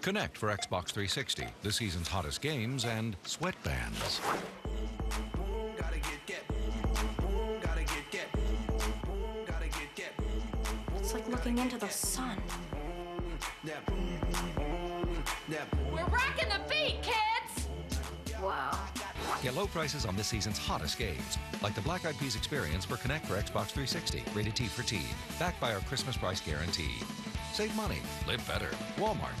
Kinect for Xbox 360, the season's hottest games, and sweatbands. It's like looking into the sun. We're rocking the beat, kids! Wow. Get low prices on this season's hottest games, like the Black Eyed Peas experience for Kinect for Xbox 360, rated T for T, backed by our Christmas price guarantee. Save money, live better. Walmart.